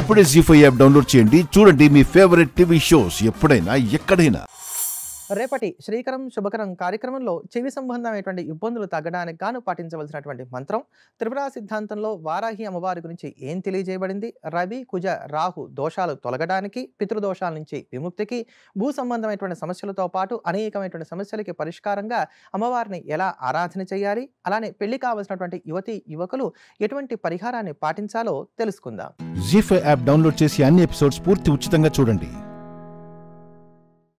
ఇప్పుడే G five app download చేయండి. చూడండి మీ ఫేవరెట్ టీవీ షోస్ ఎప్పుడైనా ఎక్కడైనా. రేపటి శ్రీకరం శుభకరం కార్యక్రమంలో చెవి సంబంధమైనటువంటి ఇబ్బందులు తగ్గడానికి గాను పాటించవలసినటువంటి మంత్రం త్రిపుర సిద్ధాంతంలో వారాహి అమ్మవారి గురించి ఏం తెలియజేయబడింది? రవి కుజ రాహు దోషాలు తొలగడానికి పితృదోషాల నుంచి విముక్తికి భూ సంబంధమైనటువంటి సమస్యలతో పాటు అనేకమైనటువంటి సమస్యలకి పరిష్కారంగా అమ్మవారిని ఎలా ఆరాధన చేయాలి? అలానే పెళ్ళి కావలసినటువంటి యువతి యువకులు ఎటువంటి పరిహారాన్ని పాటించాలో తెలుసుకుందాం. జీ యాప్ డౌన్లోడ్ చేసి అన్ని ఎపిసోడ్స్ పూర్తి ఉచితంగా చూడండి.